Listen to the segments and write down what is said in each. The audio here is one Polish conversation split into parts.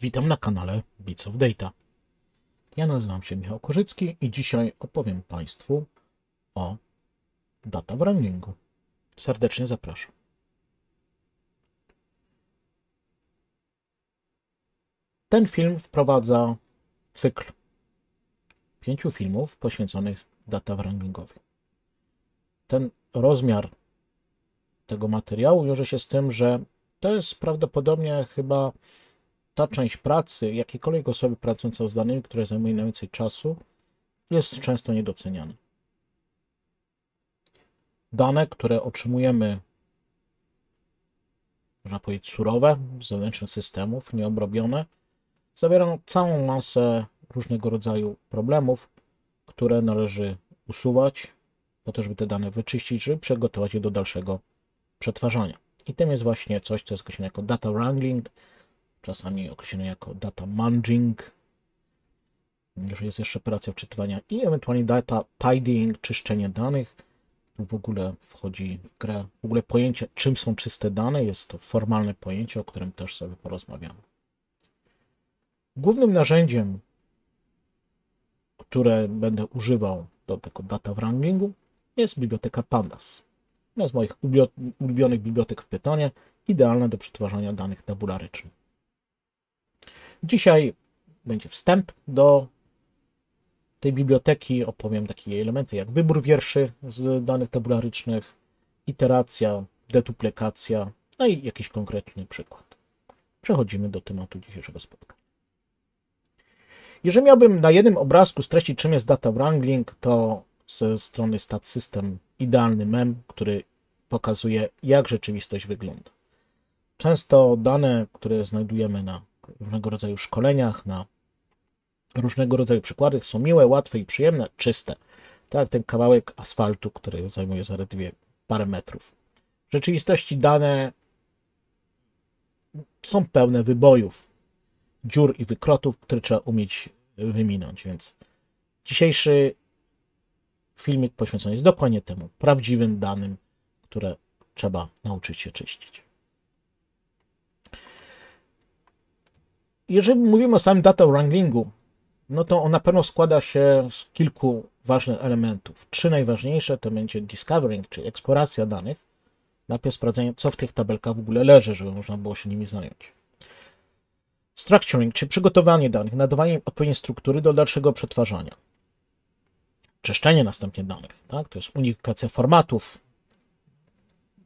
Witam na kanale Bits of Data. Ja nazywam się Michał Korzycki i dzisiaj opowiem Państwu o data wranglingu. Serdecznie zapraszam. Ten film wprowadza cykl pięciu filmów poświęconych data wranglingowi. Ten rozmiar tego materiału wiąże się z tym, że to jest prawdopodobnie chyba ta część pracy jakiejkolwiek osoby pracującej z danymi, które zajmuje najwięcej czasu, jest często niedoceniana. Dane, które otrzymujemy, można powiedzieć, surowe, z zewnętrznych systemów, nieobrobione, zawierają całą masę różnego rodzaju problemów, które należy usuwać, po to, żeby te dane wyczyścić, żeby przygotować je do dalszego przetwarzania. I tym jest właśnie coś, co jest określone jako data wrangling, czasami określone jako data munging, jest jeszcze operacja wczytywania i ewentualnie data tidying, czyszczenie danych. Tu w ogóle wchodzi w grę w ogóle pojęcie, czym są czyste dane. Jest to formalne pojęcie, o którym też sobie porozmawiamy. Głównym narzędziem, które będę używał do tego data wranglingu jest biblioteka Pandas. Jedna z moich ulubionych bibliotek w Pythonie, idealna do przetwarzania danych tabularycznych. Dzisiaj będzie wstęp do tej biblioteki. Opowiem takie elementy jak wybór wierszy z danych tabularycznych, iteracja, deduplikacja, no i jakiś konkretny przykład. Przechodzimy do tematu dzisiejszego spotkania. Jeżeli miałbym na jednym obrazku streścić, czym jest data wrangling, to ze strony Stat System idealny mem, który pokazuje, jak rzeczywistość wygląda. Często dane, które znajdujemy na różnego rodzaju szkoleniach, na różnego rodzaju przykładach są miłe, łatwe i przyjemne, czyste. Tak ten kawałek asfaltu, który zajmuje zaledwie parę metrów. W rzeczywistości dane są pełne wybojów, dziur i wykrotów, które trzeba umieć wyminąć, więc dzisiejszy filmik poświęcony jest dokładnie temu, prawdziwym danym, które trzeba nauczyć się czyścić. Jeżeli mówimy o samym data wranglingu, no to on na pewno składa się z kilku ważnych elementów. Trzy najważniejsze to będzie discovering, czyli eksploracja danych. Najpierw sprawdzenie, co w tych tabelkach w ogóle leży, żeby można było się nimi zająć. Structuring, czyli przygotowanie danych, nadawanie odpowiedniej struktury do dalszego przetwarzania. Czyszczenie następnie danych, tak? to jest unifikacja formatów,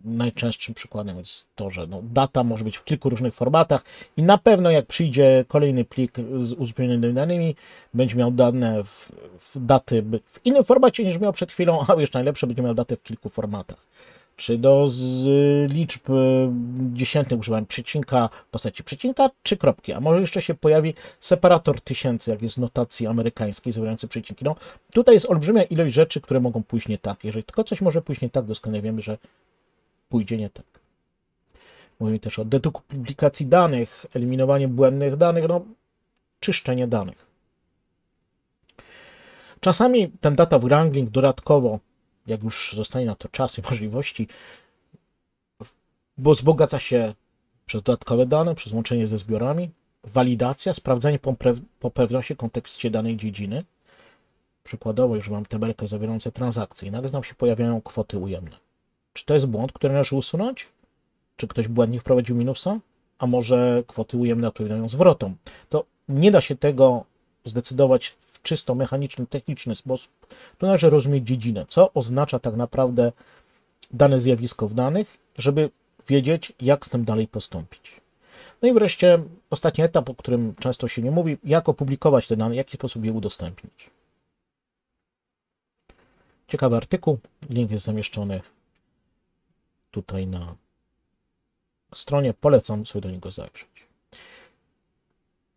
najczęstszym przykładem jest to, że no, data może być w kilku różnych formatach i na pewno jak przyjdzie kolejny plik z uzupełnionymi danymi, będzie miał dane w, w daty w innym formacie niż miał przed chwilą, a jeszcze najlepsze będzie miał datę w kilku formatach. Czy do z liczb dziesiętnych używałem przecinka w postaci przecinka, czy kropki, a może jeszcze się pojawi separator tysięcy, jak jest w notacji amerykańskiej zawierający przecinki. No, tutaj jest olbrzymia ilość rzeczy, które mogą pójść nie tak. Jeżeli tylko coś może pójść nie tak, doskonale wiemy, że pójdzie nie tak. Mówimy też o deduplikacji danych, eliminowanie błędnych danych, no, czyszczenie danych. Czasami ten data wrangling dodatkowo, jak już zostanie na to czas i możliwości, bo wzbogaca się przez dodatkowe dane, przez łączenie ze zbiorami, walidacja, sprawdzenie poprawności w kontekście danej dziedziny. Przykładowo, jeżeli mam tabelkę zawierającą transakcje i nagle nam się pojawiają kwoty ujemne czy to jest błąd, który należy usunąć? Czy ktoś błędnie wprowadził minusa? A może kwoty ujemne odpowiadają zwrotom? To nie da się tego zdecydować w czysto mechaniczny, techniczny sposób. Tu należy rozumieć dziedzinę, co oznacza tak naprawdę dane zjawisko w danych, żeby wiedzieć, jak z tym dalej postąpić. No i wreszcie ostatni etap, o którym często się nie mówi, jak opublikować te dane, w jaki sposób je udostępnić. Ciekawy artykuł, link jest zamieszczony tutaj na stronie. Polecam sobie do niego zajrzeć.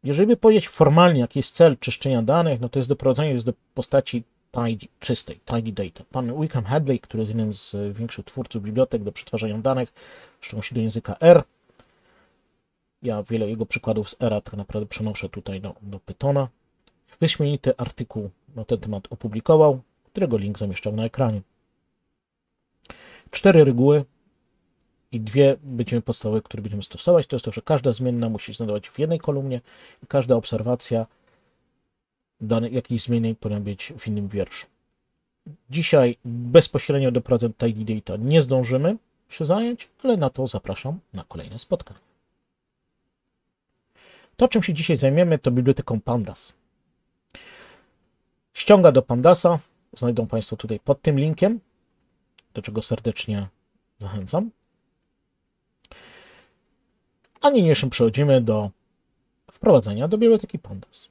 Jeżeli by powiedzieć formalnie, jaki jest cel czyszczenia danych, no to jest doprowadzenie jest do postaci tidy, czystej, tidy data. Pan Wickham Hadley, który jest jednym z większych twórców bibliotek do przetwarzania danych, w szczególności do języka R. Ja wiele jego przykładów z R tak naprawdę przenoszę tutaj do, do Pythona. Wyśmienity artykuł na ten temat opublikował, którego link zamieszczam na ekranie. Cztery reguły, i dwie będziemy podstawowe, które będziemy stosować. To jest to, że każda zmienna musi znajdować w jednej kolumnie i każda obserwacja jakiejś zmiennej powinna być w innym wierszu. Dzisiaj bezpośrednio do pracy Tidy Data nie zdążymy się zająć, ale na to zapraszam na kolejne spotkanie. To, czym się dzisiaj zajmiemy, to biblioteką Pandas. Ściąga do Pandasa znajdą Państwo tutaj pod tym linkiem, do czego serdecznie zachęcam. A niniejszym przechodzimy do wprowadzenia do biblioteki Pandas.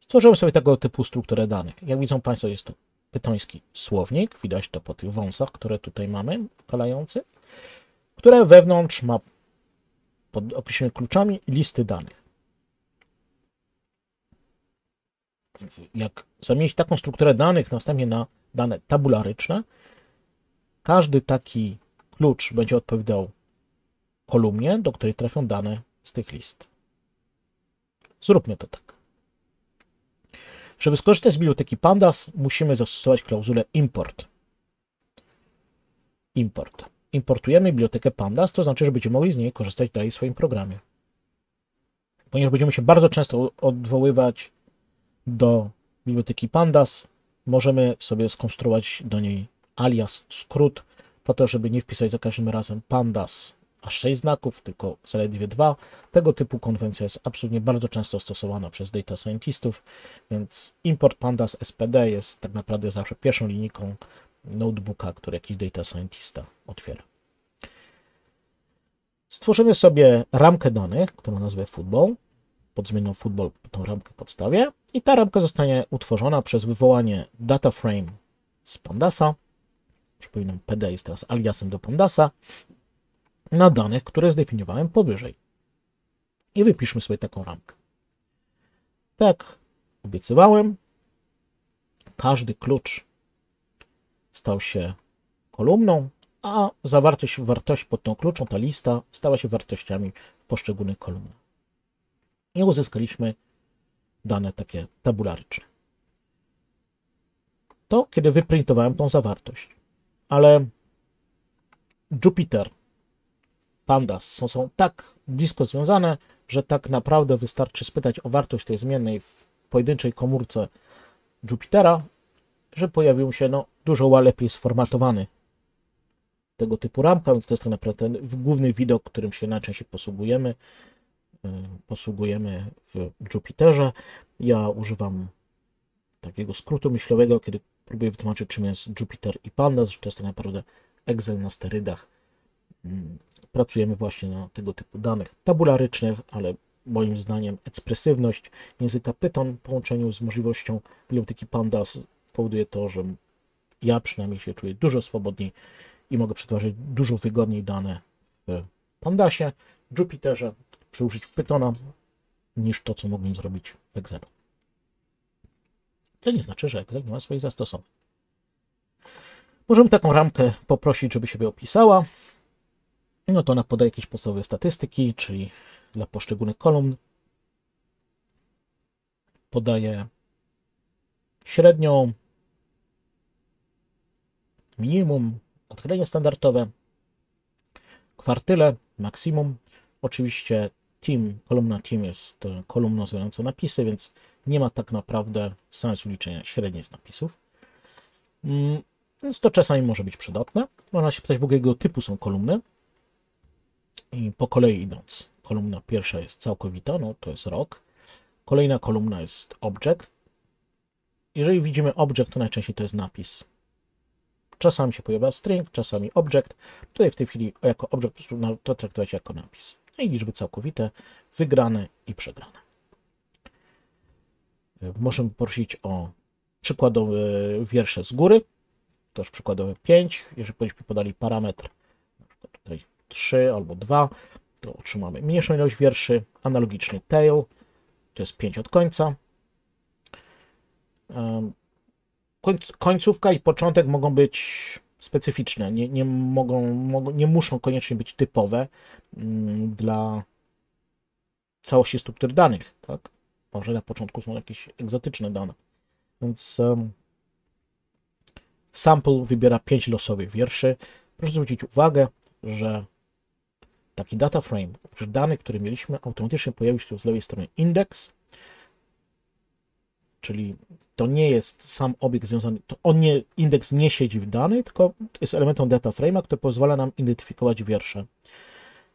Stworzyłem sobie tego typu strukturę danych. Jak widzą Państwo, jest to pytoński słownik, widać to po tych wąsach, które tutaj mamy, kalający, które wewnątrz ma pod określonymi kluczami listy danych. Jak zamienić taką strukturę danych następnie na dane tabularyczne, każdy taki klucz będzie odpowiadał kolumnie, do której trafią dane z tych list. Zróbmy to tak. Żeby skorzystać z biblioteki Pandas, musimy zastosować klauzulę import. Import. Importujemy bibliotekę Pandas, to znaczy, że będziemy mogli z niej korzystać dalej w swoim programie. Ponieważ będziemy się bardzo często odwoływać do biblioteki Pandas, możemy sobie skonstruować do niej alias, skrót, po to, żeby nie wpisać za każdym razem Pandas aż 6 znaków, tylko zaledwie 2. Tego typu konwencja jest absolutnie bardzo często stosowana przez data scientistów, więc import pandas SPD jest tak naprawdę zawsze pierwszą linijką notebooka, który jakiś data scientista otwiera. Stworzymy sobie ramkę danych, którą nazwę football. Pod zmienną football tą ramkę podstawię i ta ramka zostanie utworzona przez wywołanie data frame z pandasa. Przypominam, PD jest teraz aliasem do pandasa na danych, które zdefiniowałem powyżej. I wypiszmy sobie taką ramkę. Tak obiecywałem, każdy klucz stał się kolumną, a zawartość, wartość pod tą kluczą, ta lista, stała się wartościami w poszczególnych kolumnach. I uzyskaliśmy dane takie tabularyczne. To kiedy wyprintowałem tą zawartość. Ale Jupyter pandas są, są tak blisko związane, że tak naprawdę wystarczy spytać o wartość tej zmiennej w pojedynczej komórce Jupitera, że pojawił się no, dużo lepiej sformatowany tego typu ramka, więc to jest tak naprawdę ten główny widok, którym się najczęściej posługujemy. Y, posługujemy w Jupiterze. Ja używam takiego skrótu myślowego, kiedy próbuję wytłumaczyć, czym jest Jupiter i Pandas, że to jest tak naprawdę Excel na sterydach pracujemy właśnie na tego typu danych tabularycznych, ale moim zdaniem ekspresywność języka Python w połączeniu z możliwością biblioteki Pandas powoduje to, że ja przynajmniej się czuję dużo swobodniej i mogę przetwarzać dużo wygodniej dane w Pandasie, Jupiterze przy użyciu Pythona niż to, co mógłbym zrobić w Excelu. To nie znaczy, że Excel nie ma swoich zastosowań. Możemy taką ramkę poprosić, żeby sobie opisała. No to ona podaje jakieś podstawowe statystyki, czyli dla poszczególnych kolumn podaje średnią, minimum, odchylenie standardowe, kwartyle, maksimum. Oczywiście team, kolumna team jest kolumną zawierającą napisy, więc nie ma tak naprawdę sensu liczenia średniej z napisów. Mm, więc to czasami może być przydatne. Można się pytać w ogóle, jakiego typu są kolumny. I po kolei idąc, kolumna pierwsza jest całkowita, no to jest rok. Kolejna kolumna jest object. Jeżeli widzimy object, to najczęściej to jest napis. Czasami się pojawia string, czasami object. Tutaj w tej chwili jako object to traktować jako napis. No i liczby całkowite, wygrane i przegrane. Możemy prosić o przykładowe wiersze z góry. Już przykładowe 5. Jeżeli byśmy podali parametr, na przykład tutaj 3 albo 2, to otrzymamy mniejszą ilość wierszy. Analogiczny tail, to jest 5 od końca. Końcówka i początek mogą być specyficzne, nie, nie, mogą, nie muszą koniecznie być typowe mm, dla całości struktur danych. Tak? Może na początku są jakieś egzotyczne dane. Więc um, sample wybiera 5 losowych wierszy Proszę zwrócić uwagę, że taki data frame, oprócz danych, które mieliśmy, automatycznie pojawił się z lewej strony indeks, czyli to nie jest sam obiekt związany, to on nie, indeks nie siedzi w danej, tylko jest elementem data frame'a, który pozwala nam identyfikować wiersze.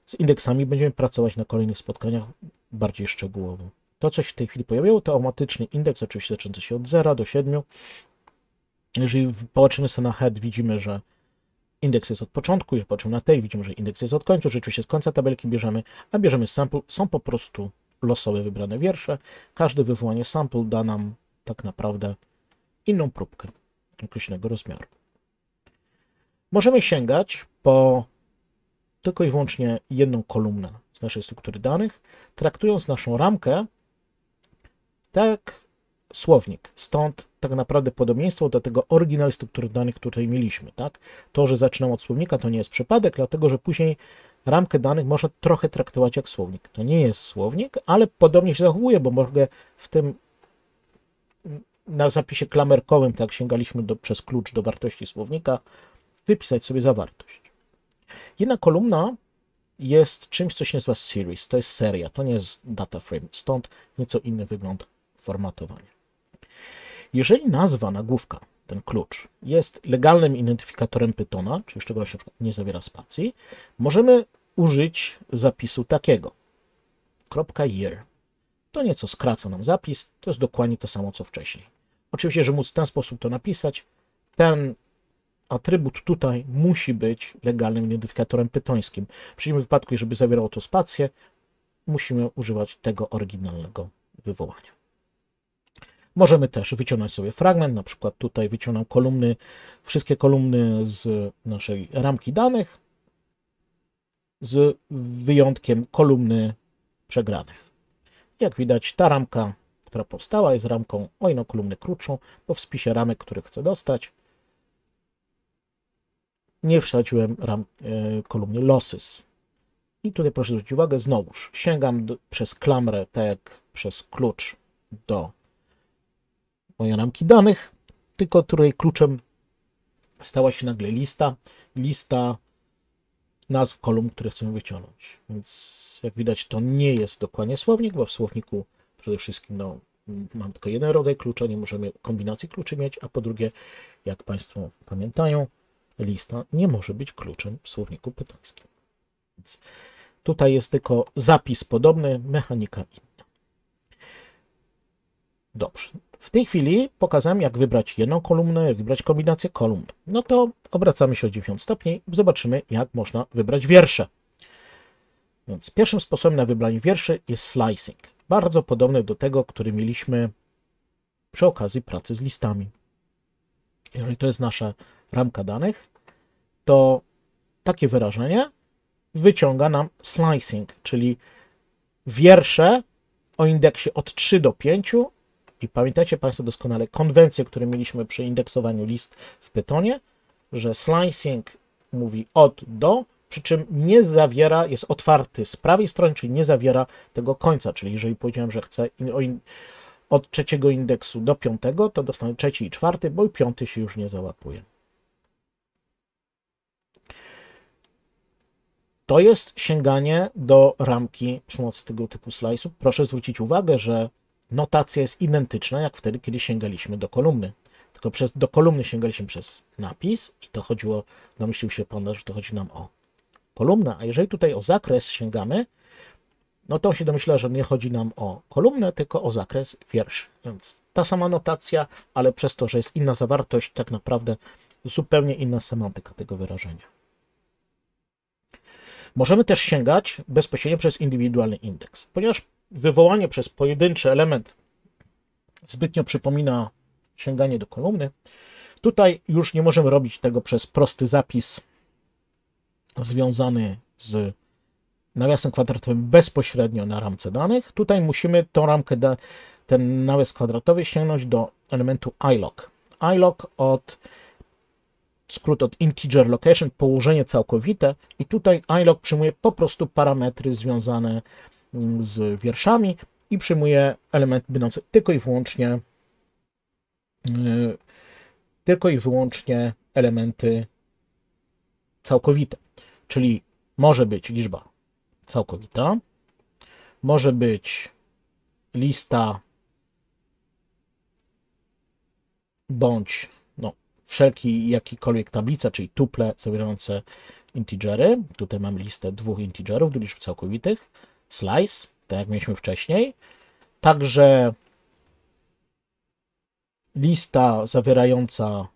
Z indeksami będziemy pracować na kolejnych spotkaniach bardziej szczegółowo. To, co się w tej chwili pojawiło, to automatyczny indeks, oczywiście zaczynający się od 0 do 7. Jeżeli popatrzymy sobie na head, widzimy, że indeks jest od początku, jeżeli patrzymy na tail, widzimy, że indeks jest od końca, rzeczywiście z końca tabelki bierzemy, a bierzemy sample, są po prostu losowe wybrane wiersze. Każde wywołanie sample da nam tak naprawdę inną próbkę określonego rozmiaru. Możemy sięgać po tylko i wyłącznie jedną kolumnę z naszej struktury danych, traktując naszą ramkę tak słownik. Stąd tak naprawdę podobieństwo do tego oryginalnej struktury danych, której mieliśmy. Tak? To, że zaczynam od słownika, to nie jest przypadek, dlatego że później ramkę danych można trochę traktować jak słownik. To nie jest słownik, ale podobnie się zachowuje, bo mogę w tym na zapisie klamerkowym, tak sięgaliśmy do, przez klucz do wartości słownika, wypisać sobie zawartość. Jedna kolumna jest czymś, co się nazywa series, to jest seria, to nie jest data frame, stąd nieco inny wygląd formatowania. Jeżeli nazwa nagłówka, ten klucz, jest legalnym identyfikatorem Pythona, czyli w szczególności nie zawiera spacji, możemy użyć zapisu takiego. .year. To nieco skraca nam zapis, to jest dokładnie to samo, co wcześniej. Oczywiście, że móc w ten sposób to napisać, ten atrybut tutaj musi być legalnym identyfikatorem pytońskim. W przeciwnym wypadku, jeżeli zawierało to spację, musimy używać tego oryginalnego wywołania. Możemy też wyciągnąć sobie fragment, na przykład tutaj wyciągnę kolumny, wszystkie kolumny z naszej ramki danych, z wyjątkiem kolumny przegranych. Jak widać, ta ramka, która powstała, jest ramką o jedną kolumnę krótszą, bo w spisie ramek, który chcę dostać, nie wsadziłem ram, e, kolumny losses. I tutaj proszę zwrócić uwagę, znowuż sięgam do, przez klamrę, tak jak przez klucz do mojej ramki danych, tylko której kluczem stała się nagle lista, lista nazw kolumn, które chcemy wyciągnąć. Więc jak widać, to nie jest dokładnie słownik, bo w słowniku przede wszystkim no, mam tylko jeden rodzaj klucza, nie możemy kombinacji kluczy mieć, a po drugie, jak Państwo pamiętają, lista nie może być kluczem w słowniku pytońskim. Więc tutaj jest tylko zapis podobny, mechanika inna. Dobrze. W tej chwili pokazałem, jak wybrać jedną kolumnę, jak wybrać kombinację kolumn. No to obracamy się o 90 stopni i zobaczymy, jak można wybrać wiersze. Więc pierwszym sposobem na wybranie wierszy jest slicing. Bardzo podobny do tego, który mieliśmy przy okazji pracy z listami. Jeżeli to jest nasza ramka danych, to takie wyrażenie wyciąga nam slicing, czyli wiersze o indeksie od 3 do 5 i pamiętacie Państwo doskonale konwencje, które mieliśmy przy indeksowaniu list w Pythonie, że slicing mówi od do, przy czym nie zawiera, jest otwarty z prawej strony, czyli nie zawiera tego końca, czyli jeżeli powiedziałem, że chcę od trzeciego indeksu do piątego, to dostanę trzeci i czwarty, bo piąty się już nie załapuje. To jest sięganie do ramki przy pomocy tego typu slice'ów. Proszę zwrócić uwagę, że notacja jest identyczna jak wtedy, kiedy sięgaliśmy do kolumny. Tylko przez, do kolumny sięgaliśmy przez napis i to chodziło, domyślił się Pan, że to chodzi nam o kolumnę, a jeżeli tutaj o zakres sięgamy, no to on się domyśla, że nie chodzi nam o kolumnę, tylko o zakres wierszy. Więc ta sama notacja, ale przez to, że jest inna zawartość, tak naprawdę zupełnie inna semantyka tego wyrażenia. Możemy też sięgać bezpośrednio przez indywidualny indeks, ponieważ wywołanie przez pojedynczy element zbytnio przypomina sięganie do kolumny. Tutaj już nie możemy robić tego przez prosty zapis związany z nawiasem kwadratowym bezpośrednio na ramce danych. Tutaj musimy tą ramkę, ten nawias kwadratowy sięgnąć do elementu ilog. ilog od skrót od integer location, położenie całkowite i tutaj ilog przyjmuje po prostu parametry związane mm, z wierszami i przyjmuje element będący tylko i wyłącznie yy, tylko i wyłącznie elementy całkowite, czyli może być liczba całkowita, może być lista bądź no, wszelki jakikolwiek tablica, czyli tuple zawierające integery. Tutaj mam listę dwóch integerów do liczb całkowitych. Slice, tak jak mieliśmy wcześniej. Także lista zawierająca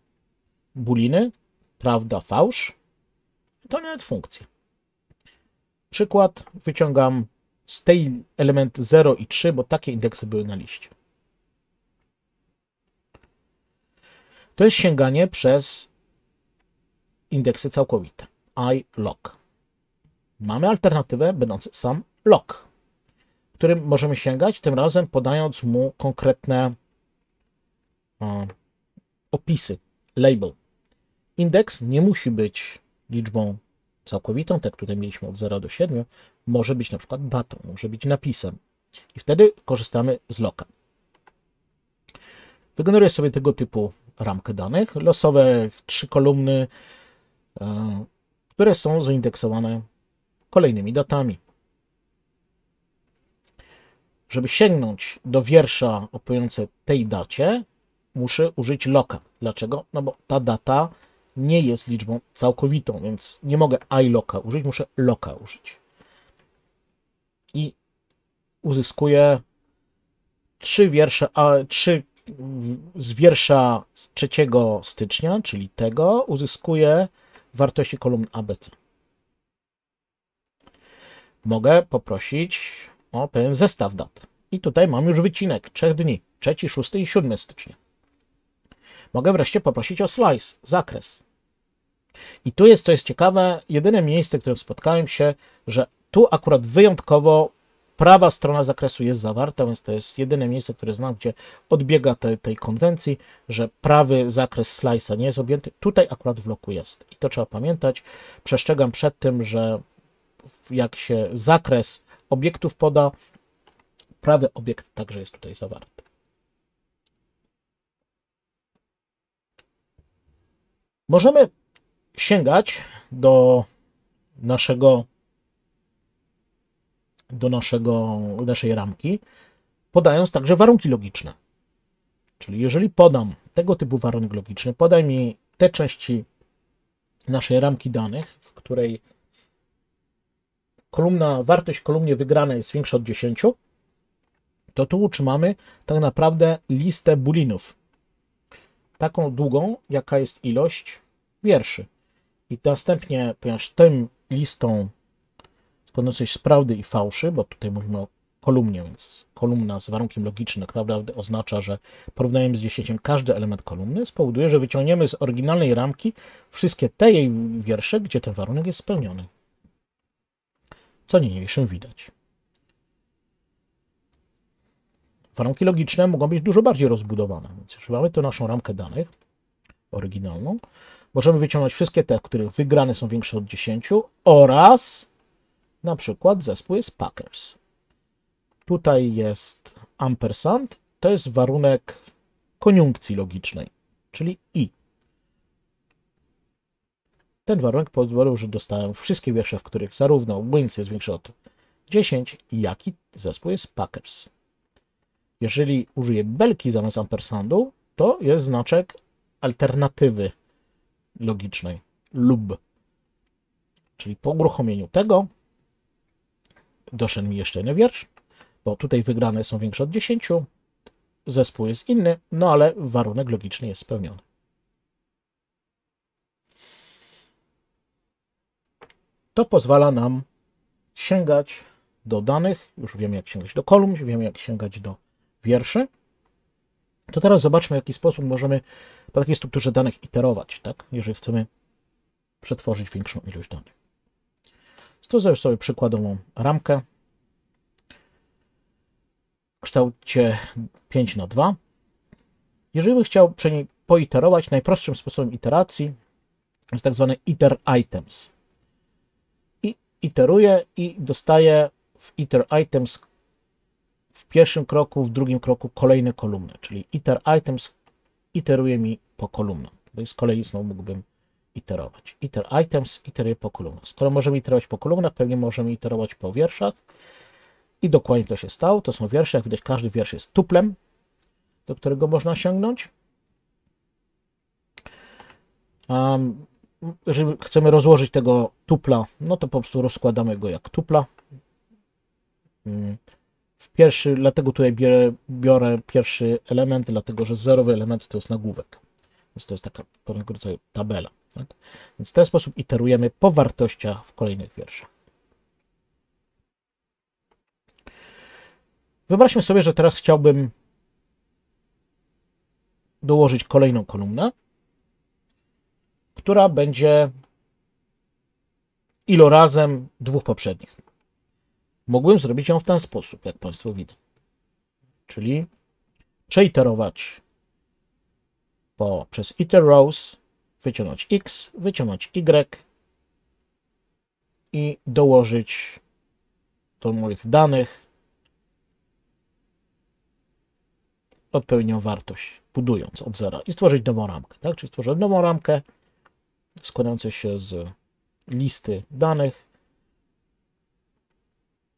buliny, prawda, fałsz. To nawet funkcje. Przykład wyciągam z tej element 0 i 3, bo takie indeksy były na liście. To jest sięganie przez indeksy całkowite. I lock. Mamy alternatywę będący sam lock, którym możemy sięgać, tym razem podając mu konkretne e, opisy, label. Indeks nie musi być liczbą całkowitą, tak tutaj mieliśmy od 0 do 7, może być na przykład datą, może być napisem. I wtedy korzystamy z locka. Wygeneruję sobie tego typu ramkę danych, losowe trzy kolumny, e, które są zaindeksowane kolejnymi datami. Żeby sięgnąć do wiersza opowiadające tej dacie, muszę użyć loka. Dlaczego? No bo ta data nie jest liczbą całkowitą, więc nie mogę iLoka użyć, muszę loka użyć. I uzyskuję trzy wiersze, a trzy z wiersza z 3 stycznia, czyli tego, uzyskuję wartości kolumn ABC. Mogę poprosić o pewien zestaw dat. I tutaj mam już wycinek trzech dni, 3, 6 i 7 stycznia. Mogę wreszcie poprosić o slice, zakres. I tu jest, co jest ciekawe, jedyne miejsce, w którym spotkałem się, że tu akurat wyjątkowo prawa strona zakresu jest zawarta, więc to jest jedyne miejsce, które znam, gdzie odbiega te, tej konwencji, że prawy zakres slice'a nie jest objęty. Tutaj akurat w loku jest. I to trzeba pamiętać. Przestrzegam przed tym, że jak się zakres obiektów poda, prawy obiekt także jest tutaj zawarty. Możemy sięgać do naszego do naszego, naszej ramki, podając także warunki logiczne. Czyli jeżeli podam tego typu warunek logiczny, podaj mi te części naszej ramki danych, w której kolumna, wartość kolumnie wygranej jest większa od 10, to tu utrzymamy tak naprawdę listę bulinów. Taką długą, jaka jest ilość wierszy. I następnie, ponieważ tym listą składającej z prawdy i fałszy, bo tutaj mówimy o kolumnie, więc kolumna z warunkiem logicznym tak naprawdę oznacza, że porównajemy z 10 każdy element kolumny, spowoduje, że wyciągniemy z oryginalnej ramki wszystkie te jej wiersze, gdzie ten warunek jest spełniony. Co niniejszym widać. Warunki logiczne mogą być dużo bardziej rozbudowane, więc jeżeli mamy tu naszą ramkę danych oryginalną, możemy wyciągnąć wszystkie te, których wygrane są większe od 10 oraz na przykład zespół jest Packers. Tutaj jest ampersand, to jest warunek koniunkcji logicznej, czyli i. Ten warunek pozwolił, że dostałem wszystkie wiersze, w których zarówno wins jest większy od 10, jak i zespół jest Packers. Jeżeli użyję belki zamiast ampersandu, to jest znaczek alternatywy logicznej lub. Czyli po uruchomieniu tego doszedł mi jeszcze jeden wiersz, bo tutaj wygrane są większe od 10, zespół jest inny, no ale warunek logiczny jest spełniony. To pozwala nam sięgać do danych, już wiemy jak sięgać do kolumn, wiemy jak sięgać do wierszy. To teraz zobaczmy, w jaki sposób możemy po takiej strukturze danych iterować, tak? jeżeli chcemy przetworzyć większą ilość danych. Stosuję sobie przykładową ramkę w kształcie 5 na 2. Jeżeli bym chciał przy niej poiterować, najprostszym sposobem iteracji jest tak zwany iter items. I iteruję i dostaję w iter items w pierwszym kroku, w drugim kroku kolejne kolumny, czyli iter items iteruje mi po kolumnach. Z kolei znowu mógłbym iterować. Iter items iteruje po kolumnach. Skoro możemy iterować po kolumnach, pewnie możemy iterować po wierszach. I dokładnie to się stało. To są wiersze. Jak widać, każdy wiersz jest tuplem, do którego można sięgnąć. Jeżeli chcemy rozłożyć tego tupla, no to po prostu rozkładamy go jak tupla. Mm. W pierwszy, dlatego tutaj biorę, biorę pierwszy element, dlatego że zerowy element to jest nagłówek. Więc to jest taka pewnego rodzaju tabela. Tak? Więc w ten sposób iterujemy po wartościach w kolejnych wierszach. Wyobraźmy sobie, że teraz chciałbym dołożyć kolejną kolumnę, która będzie ilorazem dwóch poprzednich. Mogłem zrobić ją w ten sposób, jak Państwo widzą. Czyli przeiterować po, przez iter rows, wyciągnąć x, wyciągnąć y i dołożyć do moich danych odpowiednią wartość, budując od zera i stworzyć nową ramkę. Tak? Czyli stworzyłem nową ramkę składającą się z listy danych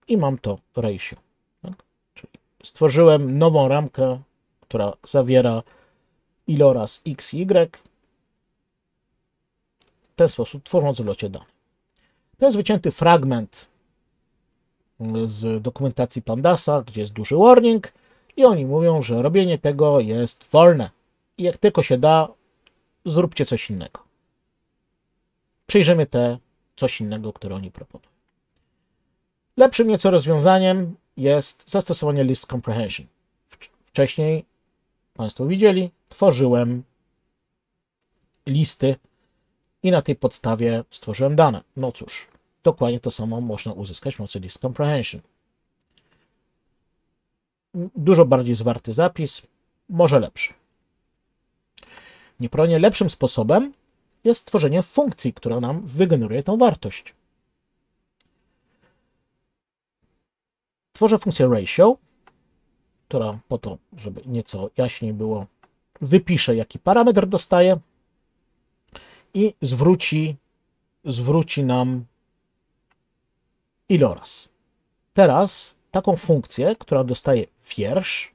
i mam to ratio. Tak? Czyli stworzyłem nową ramkę, która zawiera iloraz x y w ten sposób, tworząc w locie danych. To jest wycięty fragment z dokumentacji Pandasa, gdzie jest duży warning i oni mówią, że robienie tego jest wolne. I jak tylko się da, zróbcie coś innego. Przyjrzymy te coś innego, które oni proponują. Lepszym nieco rozwiązaniem jest zastosowanie list comprehension. Wcześniej Państwo widzieli, tworzyłem listy i na tej podstawie stworzyłem dane. No cóż, dokładnie to samo można uzyskać mocy list comprehension. Dużo bardziej zwarty zapis, może lepszy. Niepronie lepszym sposobem jest stworzenie funkcji, która nam wygeneruje tą wartość. Tworzę funkcję ratio, która po to, żeby nieco jaśniej było, wypisze, jaki parametr dostaje i zwróci, zwróci nam iloraz. Teraz taką funkcję, która dostaje wiersz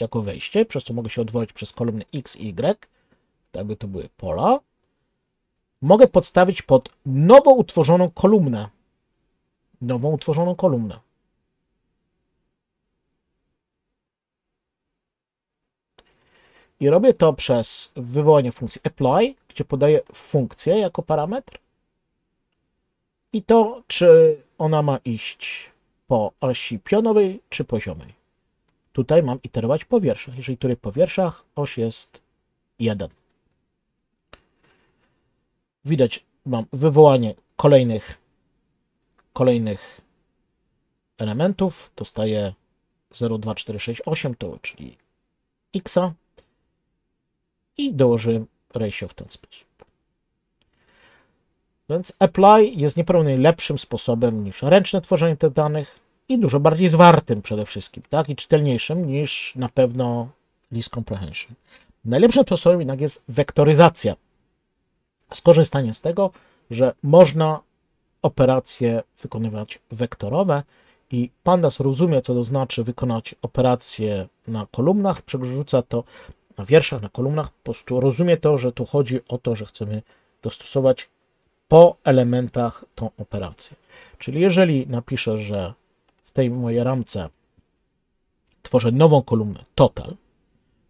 jako wejście, przez co mogę się odwołać przez kolumny x i y, tak by to były pola, mogę podstawić pod nowo utworzoną kolumnę. Nową utworzoną kolumnę. I robię to przez wywołanie funkcji apply, gdzie podaję funkcję jako parametr. I to, czy ona ma iść po osi pionowej, czy poziomej. Tutaj mam iterować po wierszach. Jeżeli tutaj po wierszach, oś jest 1. Widać, mam wywołanie kolejnych, kolejnych elementów. Dostaję 02468, to czyli x, i dołożyłem ratio w ten sposób. Więc apply jest nieprawdopodobnie lepszym sposobem niż ręczne tworzenie tych danych i dużo bardziej zwartym przede wszystkim, tak, i czytelniejszym niż na pewno list comprehension. Najlepszym sposobem jednak jest wektoryzacja. Skorzystanie z tego, że można operacje wykonywać wektorowe i Pandas rozumie, co to znaczy wykonać operacje na kolumnach, przerzuca to na wierszach, na kolumnach, po prostu rozumie to, że tu chodzi o to, że chcemy dostosować po elementach tą operację. Czyli jeżeli napiszę, że w tej mojej ramce tworzę nową kolumnę total,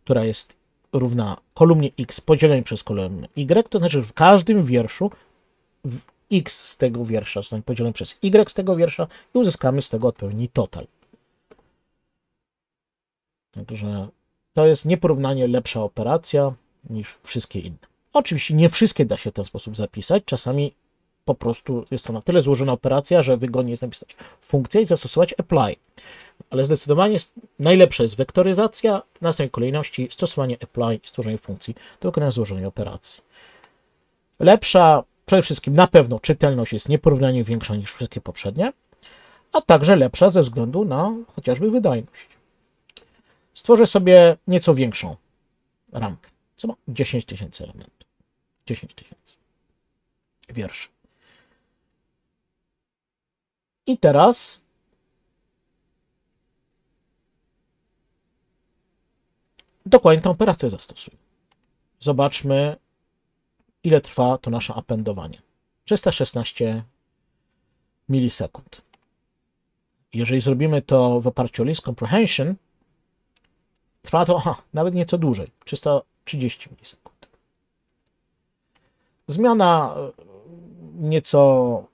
która jest równa kolumnie x podzielonej przez kolumnę y, to znaczy, że w każdym wierszu x z tego wiersza zostanie podzielony przez y z tego wiersza i uzyskamy z tego odpowiedni total. Także to jest nieporównanie lepsza operacja niż wszystkie inne. Oczywiście nie wszystkie da się w ten sposób zapisać. Czasami po prostu jest to na tyle złożona operacja, że wygodnie jest napisać funkcję i zastosować apply. Ale zdecydowanie najlepsza jest wektoryzacja, w następnej kolejności stosowanie apply i stworzenie funkcji do wykonania złożonej operacji. Lepsza przede wszystkim na pewno czytelność jest nieporównanie większa niż wszystkie poprzednie, a także lepsza ze względu na chociażby wydajność. Stworzę sobie nieco większą ramkę, co ma 10 tysięcy elementów. 10 tysięcy wierszy. I teraz dokładnie tę operację zastosuję. Zobaczmy, ile trwa to nasze appendowanie. 316 milisekund. Jeżeli zrobimy to w oparciu o list comprehension, trwa to aha, nawet nieco dłużej 330 milisekund. Zmiana e, nieco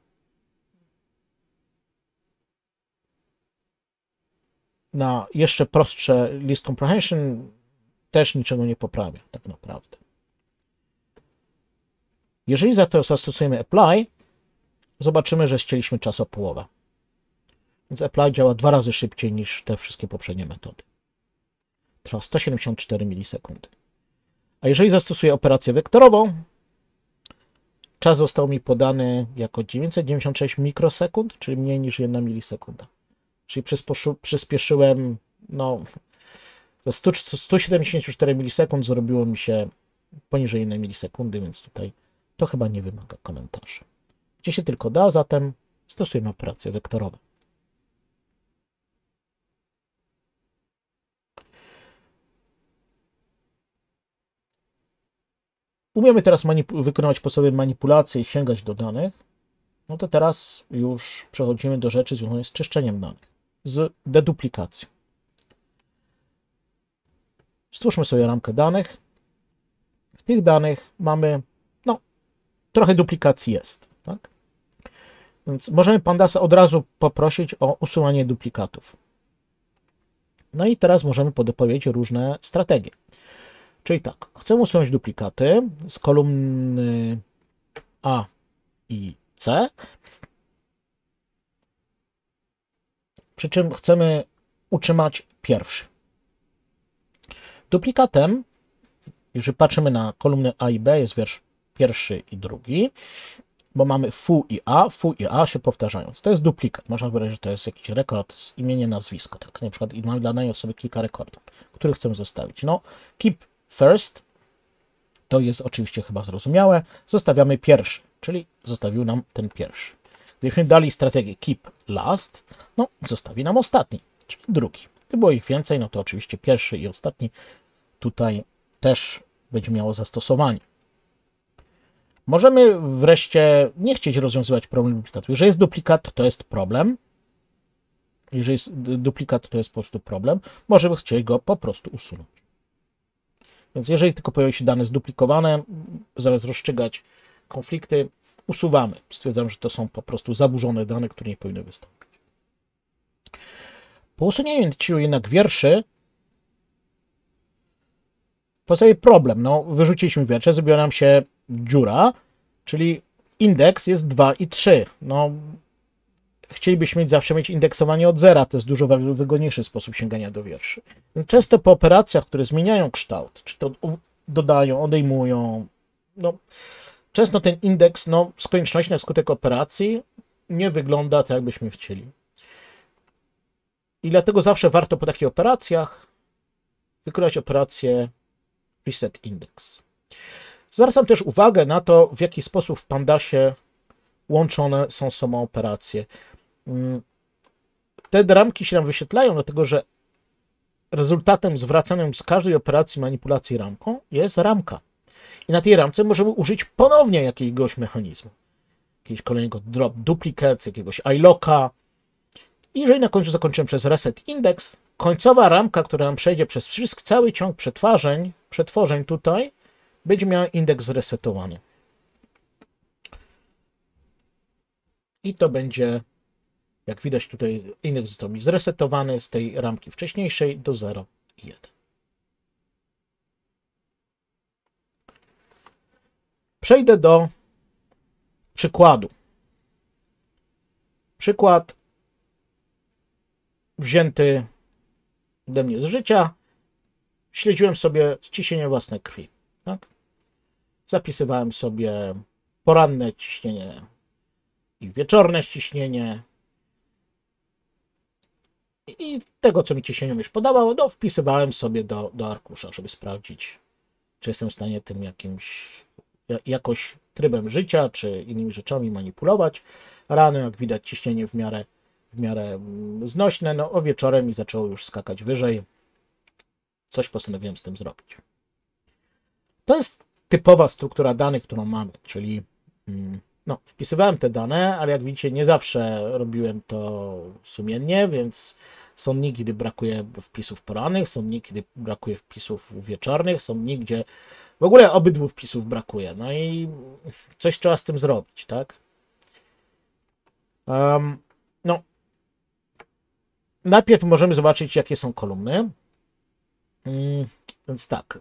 na jeszcze prostsze list comprehension też niczego nie poprawia, tak naprawdę. Jeżeli za to zastosujemy apply, zobaczymy, że ścięliśmy czas o połowę. Więc apply działa dwa razy szybciej niż te wszystkie poprzednie metody. Trwa 174 milisekundy. A jeżeli zastosuję operację wektorową, czas został mi podany jako 996 mikrosekund, czyli mniej niż 1 milisekunda. Czyli przyspieszyłem no, 100, 174 milisekund zrobiło mi się poniżej 1 milisekundy, więc tutaj to chyba nie wymaga komentarzy. Gdzie się tylko da, zatem stosujemy operacje wektorowe. Umiemy teraz wykonywać podstawowe manipulacje i sięgać do danych. No to teraz już przechodzimy do rzeczy związanych z czyszczeniem danych, z deduplikacją. Stwórzmy sobie ramkę danych. W tych danych mamy, no, trochę duplikacji jest, tak? Więc możemy Pandasa od razu poprosić o usuwanie duplikatów. No i teraz możemy podpowiedzieć różne strategie. Czyli tak, chcę usunąć duplikaty z kolumny A i C, przy czym chcemy utrzymać pierwszy. Duplikatem, jeżeli patrzymy na kolumny A i B, jest wiersz pierwszy i drugi, bo mamy fu i a, fu i a się powtarzając. To jest duplikat. Można powiedzieć, że to jest jakiś rekord z imienia, nazwisko. Tak? Na przykład mamy dla danej osoby kilka rekordów, które chcemy zostawić. No, keep first to jest oczywiście chyba zrozumiałe. Zostawiamy pierwszy, czyli zostawił nam ten pierwszy. Gdybyśmy dali strategię keep last, no zostawi nam ostatni, czyli drugi. Gdyby było ich więcej, no to oczywiście pierwszy i ostatni tutaj też będzie miało zastosowanie. Możemy wreszcie nie chcieć rozwiązywać problemu duplikatu. Jeżeli jest duplikat, to jest problem. Jeżeli jest duplikat, to jest po prostu problem. Możemy chcieć go po prostu usunąć. Więc jeżeli tylko pojawią się dane zduplikowane, zamiast rozstrzygać konflikty, usuwamy. Stwierdzam, że to są po prostu zaburzone dane, które nie powinny wystąpić. Po usunięciu jednak wierszy pozostaje problem. No, wyrzuciliśmy wiersze, zrobiła nam się dziura, czyli indeks jest 2 i 3. No, chcielibyśmy zawsze mieć indeksowanie od zera, to jest dużo wygodniejszy sposób sięgania do wierszy. Często po operacjach, które zmieniają kształt, czy to dodają, odejmują, no, często ten indeks no, z konieczności na skutek operacji nie wygląda tak, jakbyśmy chcieli. I dlatego zawsze warto po takich operacjach wykonać operację reset index. Zwracam też uwagę na to, w jaki sposób w Pandasie łączone są sobą operacje. Mm, te ramki się nam wyświetlają, dlatego że rezultatem zwracanym z każdej operacji manipulacji ramką jest ramka. I na tej ramce możemy użyć ponownie jakiegoś mechanizmu. Jakiegoś kolejnego drop duplicate, jakiegoś ilocka. I jeżeli na końcu zakończymy przez reset index, końcowa ramka, która nam przejdzie przez wszystko, cały ciąg przetwarzeń, przetworzeń tutaj, będzie miała indeks zresetowany. I to będzie jak widać tutaj indeks został mi zresetowany z tej ramki wcześniejszej do 0 i 1. Przejdę do przykładu. Przykład wzięty ode mnie z życia. Śledziłem sobie ciśnienie własnej krwi. Tak? Zapisywałem sobie poranne ciśnienie i wieczorne ciśnienie, i tego, co mi ciśnienie już podawało, no, wpisywałem sobie do, do arkusza, żeby sprawdzić, czy jestem w stanie tym jakimś jakoś trybem życia czy innymi rzeczami manipulować. Rano, jak widać, ciśnienie w miarę, w miarę mm, znośne, no o wieczorem mi zaczęło już skakać wyżej. Coś postanowiłem z tym zrobić. To jest typowa struktura danych, którą mamy, czyli mm, no, wpisywałem te dane, ale jak widzicie, nie zawsze robiłem to sumiennie, więc są dni, kiedy brakuje wpisów porannych, są dni, kiedy brakuje wpisów wieczornych, są dni, gdzie w ogóle obydwu wpisów brakuje. No i coś trzeba z tym zrobić, tak? Um, no. Najpierw możemy zobaczyć, jakie są kolumny. Um, więc tak,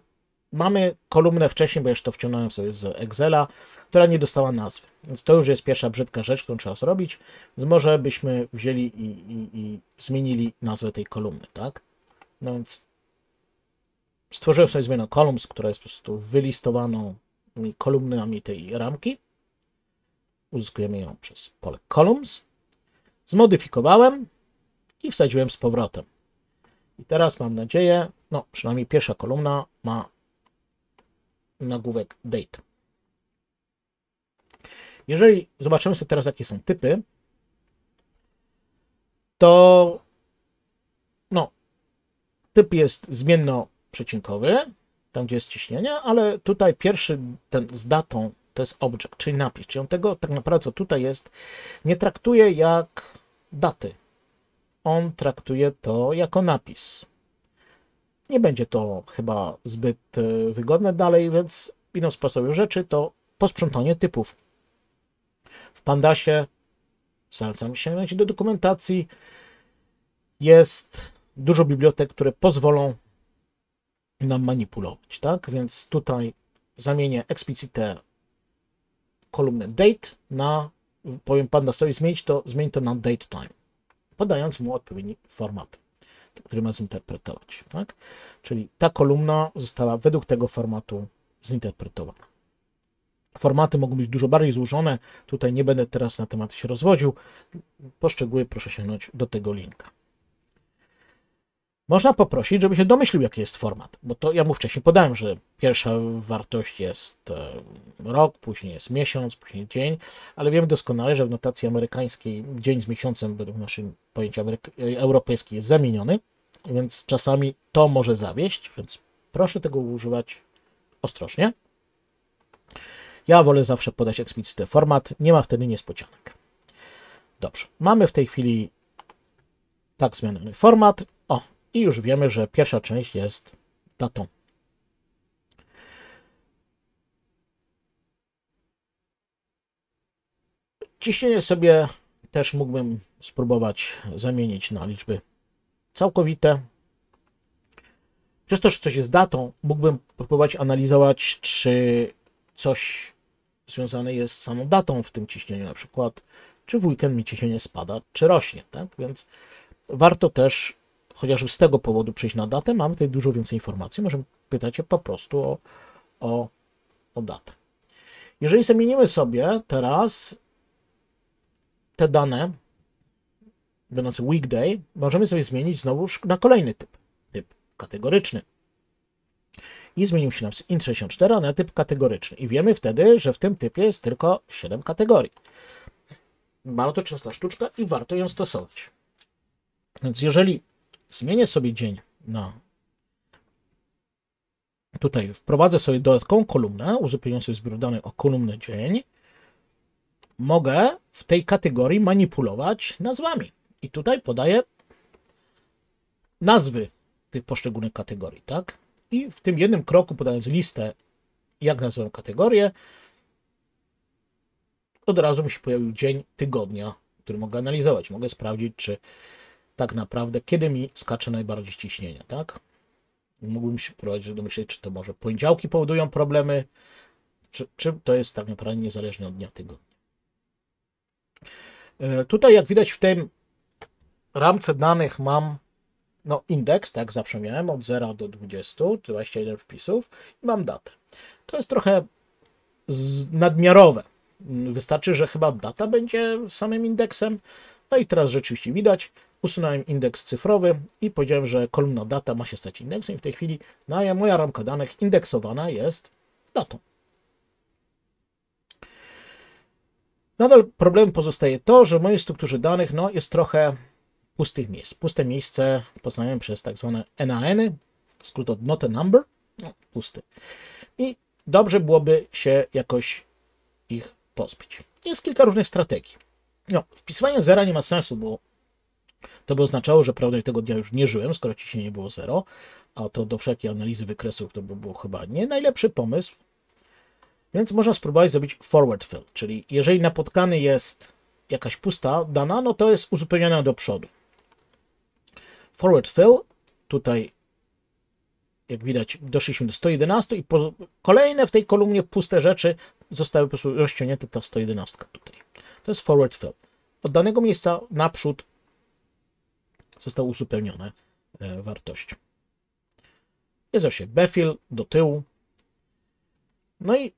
mamy kolumnę wcześniej, bo już to wciągnąłem sobie z Excela, która nie dostała nazwy. Więc to już jest pierwsza brzydka rzecz, którą trzeba zrobić. Więc może byśmy wzięli i, i, i zmienili nazwę tej kolumny, tak? No więc stworzyłem sobie zmianę columns, która jest po prostu wylistowaną kolumnami tej ramki. Uzyskujemy ją przez pole columns. Zmodyfikowałem i wsadziłem z powrotem. I teraz mam nadzieję, no przynajmniej pierwsza kolumna ma nagłówek date. Jeżeli zobaczymy sobie teraz, jakie są typy, to no, typ jest zmienno-przecinkowy, tam gdzie jest ciśnienie, ale tutaj pierwszy ten z datą to jest object, czyli napis, czyli on tego tak naprawdę, co tutaj jest, nie traktuje jak daty. On traktuje to jako napis. Nie będzie to chyba zbyt e, wygodne dalej, więc inną sposobem rzeczy to posprzątanie typów. W Pandasie zalecam sięgnąć do dokumentacji. Jest dużo bibliotek, które pozwolą nam manipulować, tak? Więc tutaj zamienię explicite kolumnę date na, powiem Pandasowi zmienić to, zmień to na date time, podając mu odpowiedni format który ma zinterpretować. Tak? Czyli ta kolumna została według tego formatu zinterpretowana. Formaty mogą być dużo bardziej złożone. Tutaj nie będę teraz na temat się rozwodził. Poszczegóły proszę sięgnąć do tego linka. Można poprosić, żeby się domyślił, jaki jest format, bo to ja mu wcześniej podałem, że pierwsza wartość jest e, rok, później jest miesiąc, później dzień, ale wiemy doskonale, że w notacji amerykańskiej dzień z miesiącem według naszym pojęcia e, europejskim jest zamieniony, więc czasami to może zawieść, więc proszę tego używać ostrożnie. Ja wolę zawsze podać eksplicitny format, nie ma wtedy niespodzianek. Dobrze, mamy w tej chwili tak zmieniony format. I już wiemy, że pierwsza część jest datą. Ciśnienie sobie też mógłbym spróbować zamienić na liczby całkowite. Przez to, że coś jest datą, mógłbym próbować analizować, czy coś związane jest z samą datą w tym ciśnieniu, na przykład czy w weekend mi ciśnienie spada, czy rośnie, tak? Więc warto też chociażby z tego powodu przejść na datę, mamy tutaj dużo więcej informacji. Możemy pytać się po prostu o, o, o datę. Jeżeli zamienimy sobie teraz te dane będące weekday, możemy sobie zmienić znowu na kolejny typ, typ kategoryczny. I zmienił się nam z int64 na typ kategoryczny. I wiemy wtedy, że w tym typie jest tylko 7 kategorii. Bardzo częsta sztuczka i warto ją stosować. Więc jeżeli zmienię sobie dzień na tutaj wprowadzę sobie dodatkową kolumnę, uzupełnię sobie zbiór danych o kolumnę dzień, mogę w tej kategorii manipulować nazwami. I tutaj podaję nazwy tych poszczególnych kategorii, tak? I w tym jednym kroku, podając listę, jak nazywam kategorię, od razu mi się pojawił dzień tygodnia, który mogę analizować. Mogę sprawdzić, czy tak naprawdę, kiedy mi skacze najbardziej ciśnienie, tak? Mógłbym się prowadzić do myśleć, czy to może poniedziałki powodują problemy, czy, czy to jest tak naprawdę niezależnie od dnia tygodnia. E, tutaj, jak widać w tym ramce danych mam no, indeks, tak zawsze miałem, od 0 do 20, 21 wpisów i mam datę. To jest trochę nadmiarowe. Wystarczy, że chyba data będzie samym indeksem. No i teraz rzeczywiście widać, usunąłem indeks cyfrowy i powiedziałem, że kolumna data ma się stać indeksem. W tej chwili moja ramka danych indeksowana jest datą. Nadal problemem pozostaje to, że w mojej strukturze danych no, jest trochę pustych miejsc. Puste miejsce poznajemy przez tak zwane NaN, skrót od not a number, no, pusty. I dobrze byłoby się jakoś ich pozbyć. Jest kilka różnych strategii. No, wpisywanie zera nie ma sensu, bo to by oznaczało, że prawdopodobnie tego dnia już nie żyłem, skoro ciśnienie było zero, a to do wszelkiej analizy wykresów to by był chyba nie najlepszy pomysł. Więc można spróbować zrobić forward fill, czyli jeżeli napotkany jest jakaś pusta dana, no to jest uzupełniona do przodu. Forward fill, tutaj jak widać doszliśmy do 111 i po, kolejne w tej kolumnie puste rzeczy zostały po prostu rozciągnięte ta 111 tutaj. To jest forward fill. Od danego miejsca naprzód zostały uzupełnione e, wartości. Jest osie Befil do tyłu. No i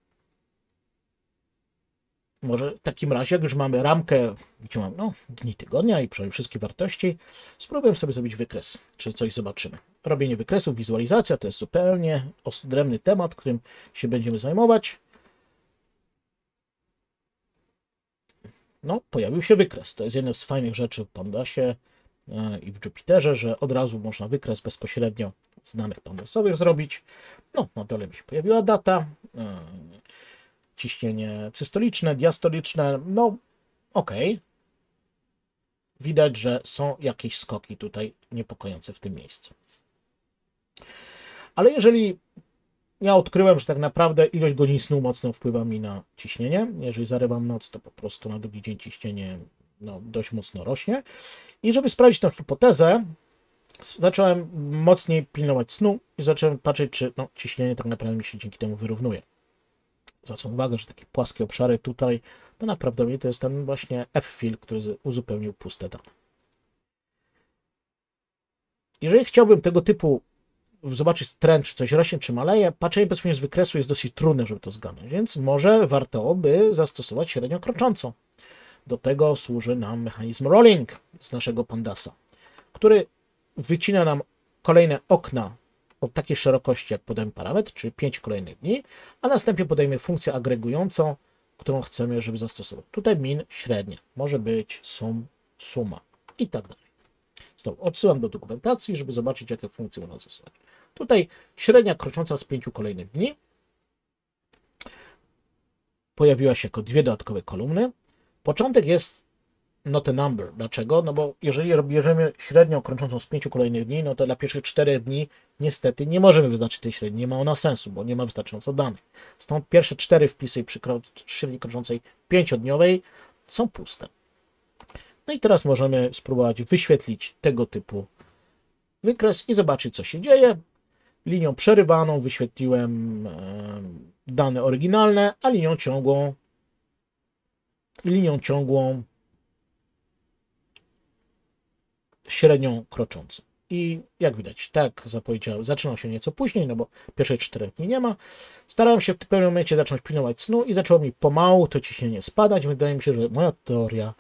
może w takim razie, jak już mamy ramkę, gdzie mam no, dni tygodnia i przynajmniej wszystkie wartości, spróbuję sobie zrobić wykres, czy coś zobaczymy. Robienie wykresów, wizualizacja to jest zupełnie odrębny temat, którym się będziemy zajmować. No, pojawił się wykres. To jest jedna z fajnych rzeczy w Pandasie i w Jupiterze, że od razu można wykres bezpośrednio z danych pandasowych zrobić. No, na dole mi się pojawiła data, e, ciśnienie cystoliczne, diastoliczne, no ok. Widać, że są jakieś skoki tutaj niepokojące w tym miejscu. Ale jeżeli ja odkryłem, że tak naprawdę ilość godzin snu mocno wpływa mi na ciśnienie, jeżeli zarywam noc, to po prostu na drugi dzień ciśnienie no, dość mocno rośnie. I żeby sprawdzić tę hipotezę, zacząłem mocniej pilnować snu i zacząłem patrzeć, czy no, ciśnienie tak naprawdę mi się dzięki temu wyrównuje. Zwracam uwagę, że takie płaskie obszary tutaj, to naprawdę to jest ten właśnie F-fill, który uzupełnił puste dane. Jeżeli chciałbym tego typu zobaczyć trend, czy coś rośnie, czy maleje, patrzenie bezpośrednio z wykresu jest dosyć trudne, żeby to zgadnąć, więc może warto by zastosować średnio kroczącą. Do tego służy nam mechanizm rolling z naszego Pandasa, który wycina nam kolejne okna o takiej szerokości, jak podajemy parametr, czyli 5 kolejnych dni, a następnie podajemy funkcję agregującą, którą chcemy, żeby zastosować. Tutaj min średnia, może być sum, suma i tak dalej. Znowu odsyłam do dokumentacji, żeby zobaczyć, jakie funkcje można zastosować. Tutaj średnia krocząca z 5 kolejnych dni pojawiła się jako dwie dodatkowe kolumny. Początek jest not a number. Dlaczego? No bo jeżeli bierzemy średnią krączącą z pięciu kolejnych dni, no to dla pierwszych czterech dni niestety nie możemy wyznaczyć tej średniej. Nie ma ona sensu, bo nie ma wystarczająco danych. Stąd pierwsze cztery wpisy przy średniej krączącej pięciodniowej są puste. No i teraz możemy spróbować wyświetlić tego typu wykres i zobaczyć, co się dzieje. Linią przerywaną wyświetliłem dane oryginalne, a linią ciągłą linią ciągłą średnią kroczącą. I jak widać, tak zapowiedziałem, zaczynał się nieco później, no bo pierwszej czterech dni nie ma. Starałem się w pewnym momencie zacząć pilnować snu i zaczęło mi pomału to ciśnienie spadać. Wydaje mi się, że moja teoria,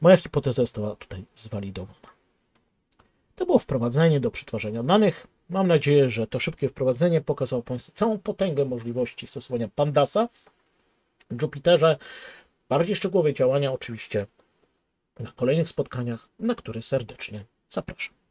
moja hipoteza została tutaj zwalidowana. To było wprowadzenie do przetwarzania danych. Mam nadzieję, że to szybkie wprowadzenie pokazało Państwu całą potęgę możliwości stosowania Pandasa w Jupiterze. Bardziej szczegółowe działania oczywiście na kolejnych spotkaniach, na które serdecznie zapraszam.